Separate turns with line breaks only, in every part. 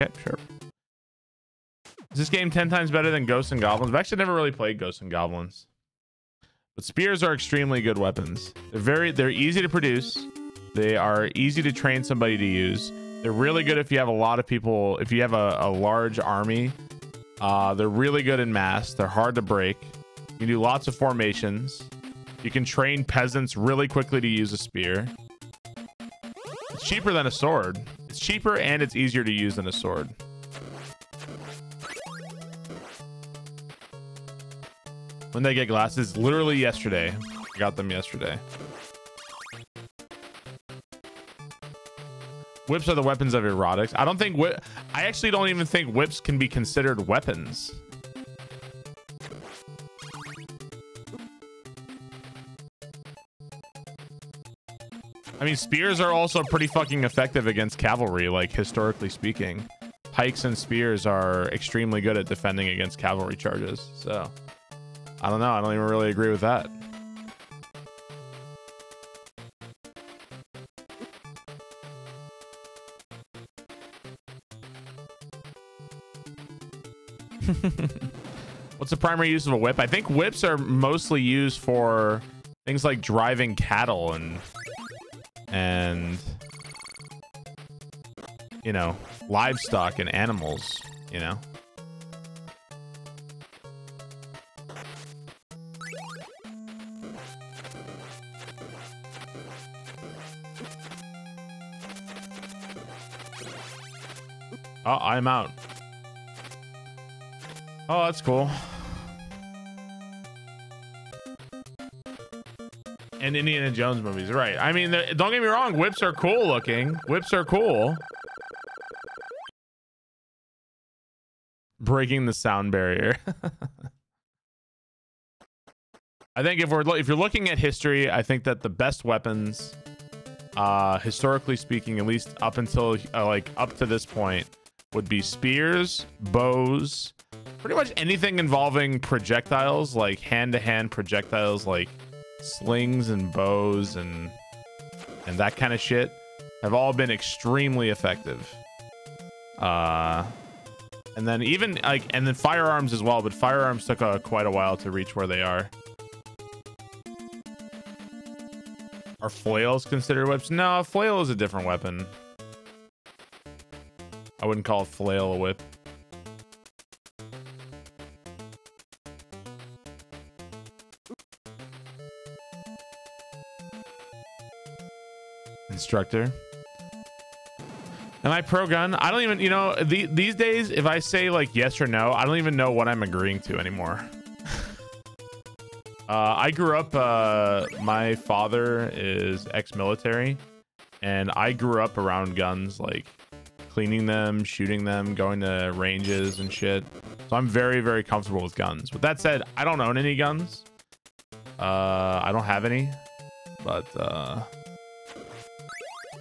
Okay, sure. Is this game 10 times better than Ghosts and Goblins? I've actually never really played Ghosts and Goblins. But spears are extremely good weapons. They're very they're easy to produce. They are easy to train somebody to use. They're really good if you have a lot of people, if you have a, a large army. Uh, they're really good in mass. They're hard to break. You can do lots of formations. You can train peasants really quickly to use a spear. It's cheaper than a sword. It's cheaper and it's easier to use than a sword. When they get glasses, literally yesterday. I got them yesterday. Whips are the weapons of erotics. I don't think whip. I actually don't even think whips can be considered weapons. Mean, spears are also pretty fucking effective against cavalry, like historically speaking. Pikes and spears are extremely good at defending against cavalry charges. So, I don't know. I don't even really agree with that. What's the primary use of a whip? I think whips are mostly used for things like driving cattle and and you know livestock and animals you know? Oh i'm out. Oh that's cool and Indiana Jones movies, right? I mean, don't get me wrong, whips are cool looking. Whips are cool. Breaking the sound barrier. I think if we're if you're looking at history, I think that the best weapons, uh, historically speaking, at least up until uh, like up to this point, would be spears, bows, pretty much anything involving projectiles, like hand-to-hand projectiles, like slings and bows and and that kind of shit have all been extremely effective. Uh, and then even like and then firearms as well, but firearms took uh, quite a while to reach where they are. Are flails considered whips? No, flail is a different weapon. I wouldn't call a flail a whip. Instructor. Am I pro gun? I don't even, you know, the, these days, if I say like yes or no, I don't even know what I'm agreeing to anymore. uh, I grew up, uh, my father is ex-military and I grew up around guns, like cleaning them, shooting them, going to ranges and shit. So I'm very, very comfortable with guns. With that said, I don't own any guns. Uh, I don't have any, but, uh,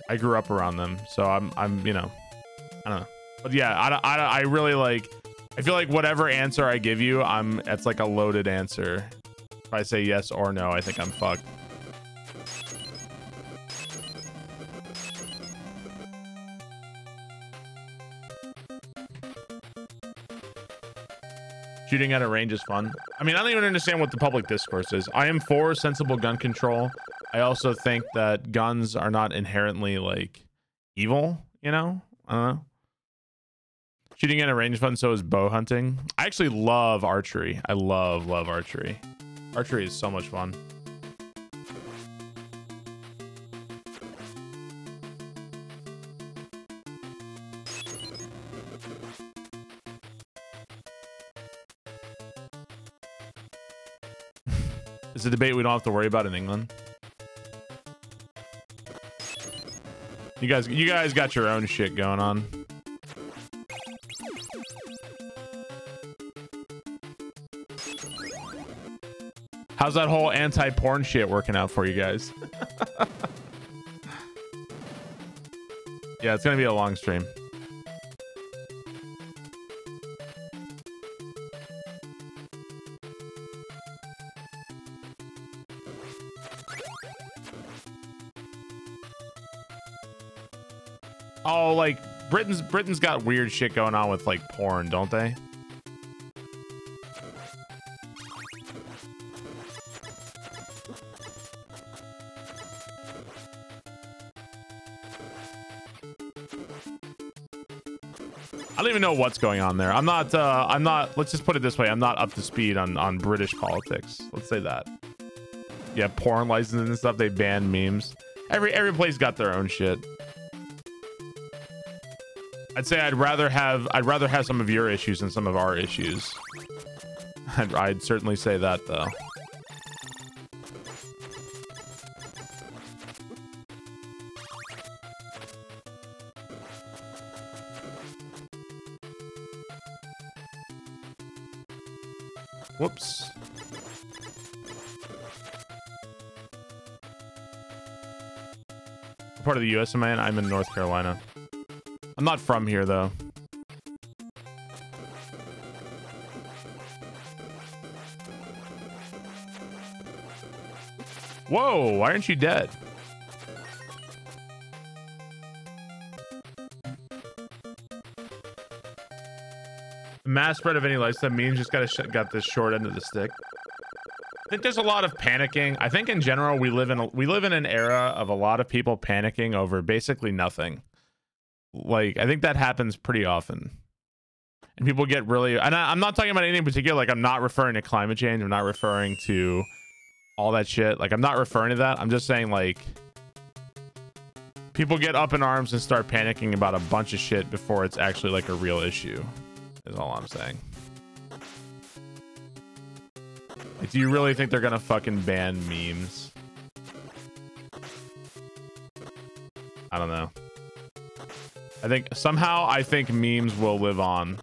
I grew up around them, so I'm I'm you know, I don't know, but yeah, I I I really like. I feel like whatever answer I give you, I'm it's like a loaded answer. If I say yes or no, I think I'm fucked. Shooting at a range is fun. I mean, I don't even understand what the public discourse is. I am for sensible gun control. I also think that guns are not inherently like evil, you know? I don't know. Shooting at a range fun, so is bow hunting. I actually love archery. I love, love archery. Archery is so much fun. It's a debate we don't have to worry about in England. You guys, you guys got your own shit going on. How's that whole anti-porn shit working out for you guys? yeah, it's gonna be a long stream. Oh, like Britain's Britain's got weird shit going on with like porn, don't they? I don't even know what's going on there. I'm not. Uh, I'm not. Let's just put it this way. I'm not up to speed on on British politics. Let's say that. Yeah, porn licenses and stuff. They ban memes. Every every place got their own shit. I'd say I'd rather have I'd rather have some of your issues than some of our issues. I'd, I'd certainly say that though. Whoops. Part of the U.S. am I in? I'm in North Carolina. I'm not from here, though. Whoa, why aren't you dead? mass spread of any lifestyle means just got got this short end of the stick. I think there's a lot of panicking. I think in general we live in a, we live in an era of a lot of people panicking over basically nothing. Like I think that happens pretty often. And people get really and I, I'm not talking about anything in particular like I'm not referring to climate change, I'm not referring to all that shit. Like I'm not referring to that. I'm just saying like people get up in arms and start panicking about a bunch of shit before it's actually like a real issue is all I'm saying. Like, do you really think they're gonna fucking ban memes? I don't know. I think somehow I think memes will live on.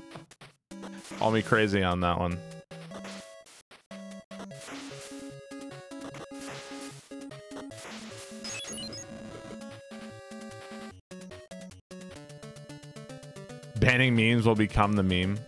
Call me crazy on that one. banning memes will become the meme.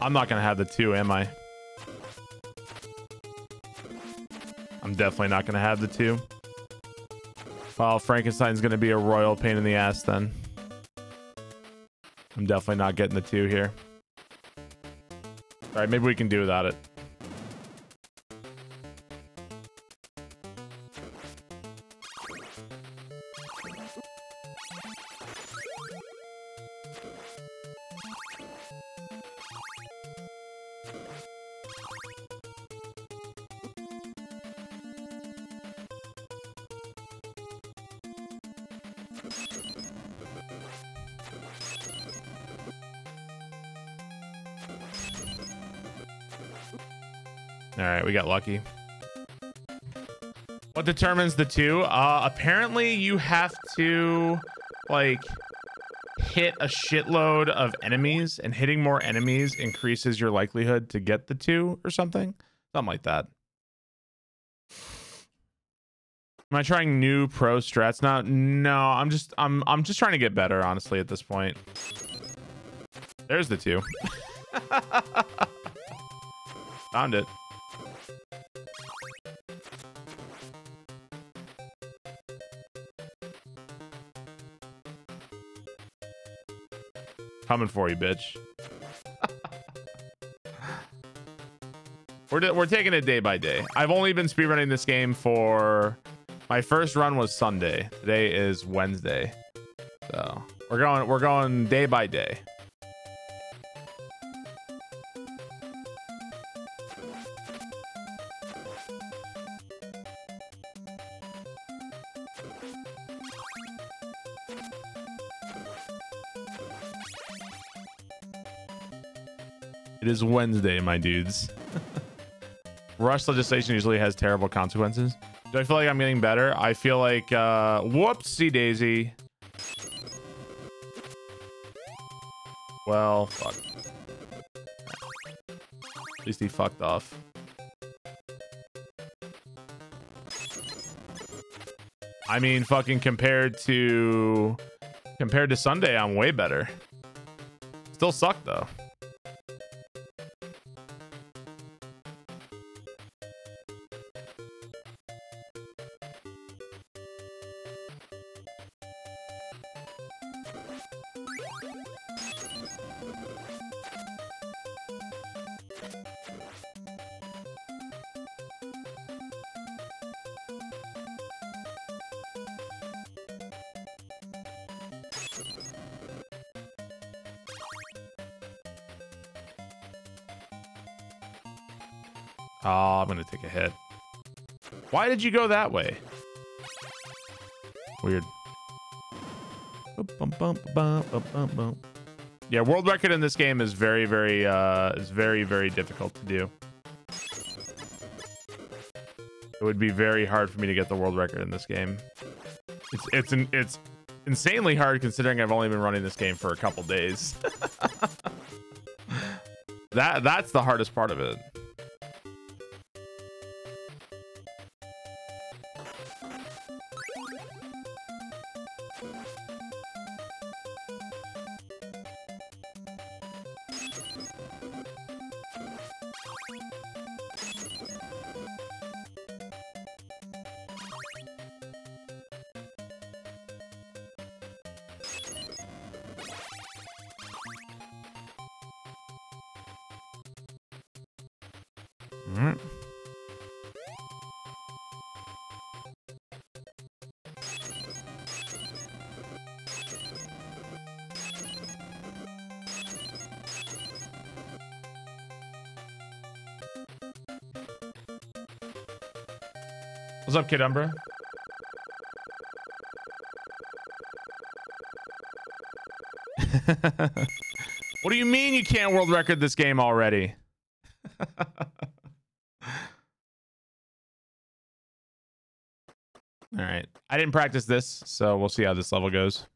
I'm not gonna have the two, am I? I'm definitely not gonna have the two. Well, Frankenstein's gonna be a royal pain in the ass then. I'm definitely not getting the two here. All right, maybe we can do without it. We got lucky. What determines the two? Uh, apparently you have to like hit a shitload of enemies and hitting more enemies increases your likelihood to get the two or something. Something like that. Am I trying new pro strats now? No, I'm just I'm I'm just trying to get better, honestly, at this point. There's the two. Found it. Coming for you, bitch. we're, we're taking it day by day. I've only been speedrunning this game for... My first run was Sunday. Today is Wednesday. So we're going we're going day by day. It is Wednesday, my dudes. Rush legislation usually has terrible consequences. Do I feel like I'm getting better? I feel like, uh, whoopsie daisy. Well, fuck. At least he fucked off. I mean, fucking compared to Compared to Sunday, I'm way better. Still suck though. Oh, I'm gonna take a hit. Why did you go that way? Weird. Yeah, world record in this game is very, very, uh, is very, very difficult to do. It would be very hard for me to get the world record in this game. It's it's an, it's insanely hard considering I've only been running this game for a couple days. that that's the hardest part of it. Alright. What's up, Kid Umbra? what do you mean you can't world record this game already? All right. I didn't practice this, so we'll see how this level goes.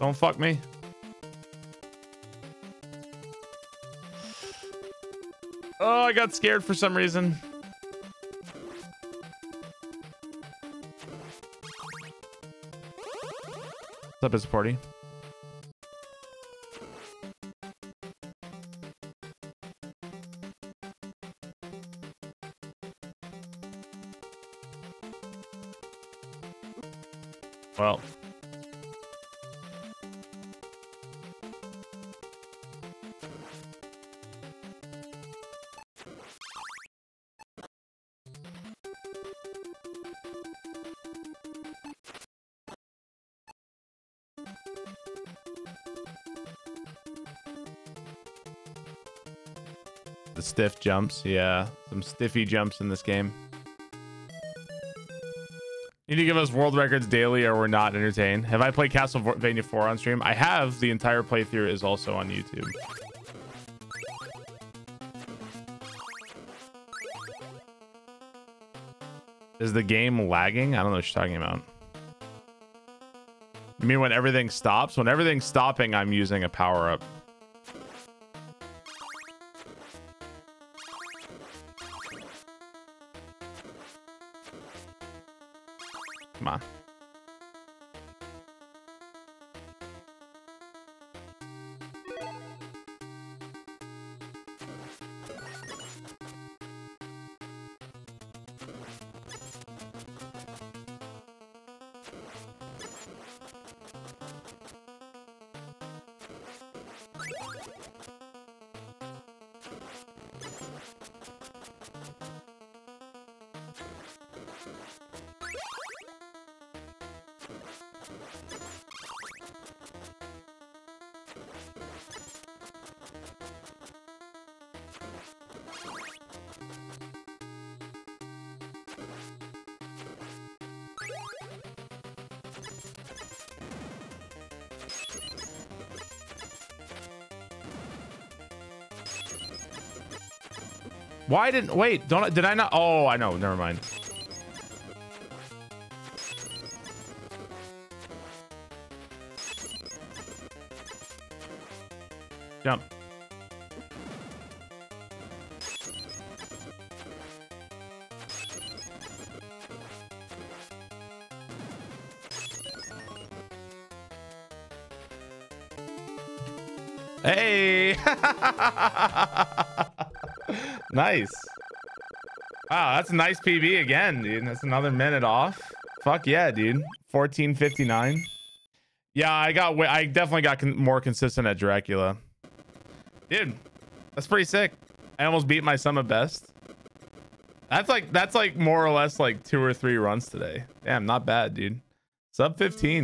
Don't fuck me. Oh, I got scared for some reason. What's up, his party? Well. The stiff jumps, yeah. Some stiffy jumps in this game. You need to give us world records daily or we're not entertained. Have I played Castlevania 4 on stream? I have. The entire playthrough is also on YouTube. Is the game lagging? I don't know what you're talking about. You mean when everything stops? When everything's stopping, I'm using a power up. Why didn't wait? Don't I did I not? Oh, I know. Never mind. Jump. Hey! nice. Wow, that's a nice PB again, dude. That's another minute off. Fuck yeah, dude. 1459. Yeah, I got I definitely got con more consistent at Dracula. Dude, that's pretty sick. I almost beat my sum of best. That's like that's like more or less like two or three runs today. Damn, not bad, dude. Sub 15.